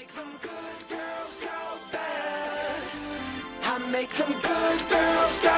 make them good girls go bad. I make them good girls go.